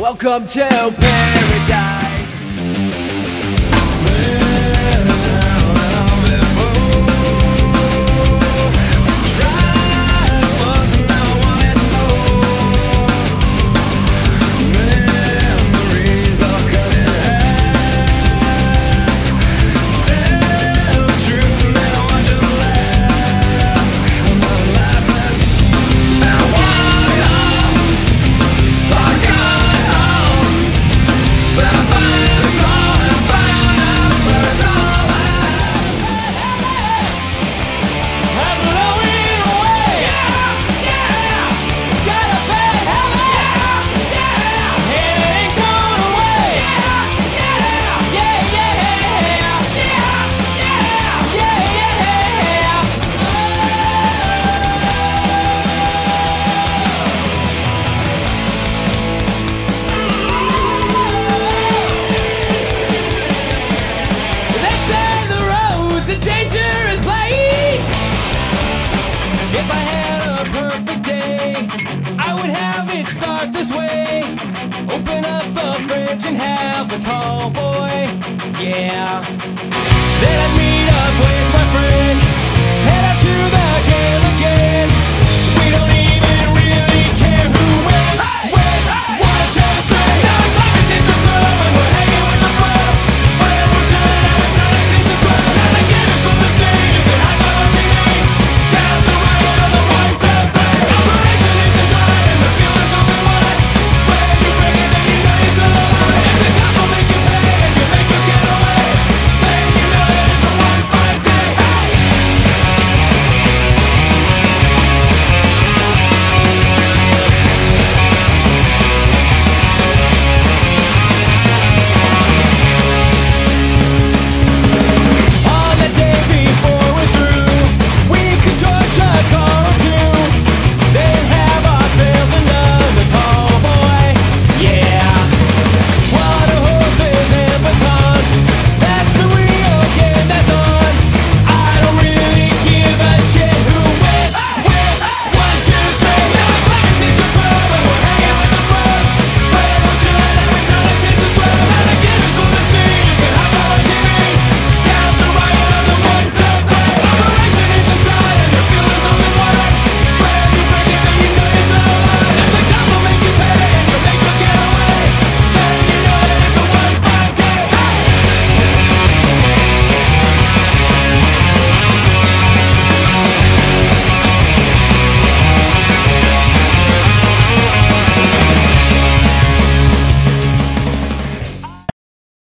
Welcome to paradise. Open up the fridge and have a tall boy. Yeah.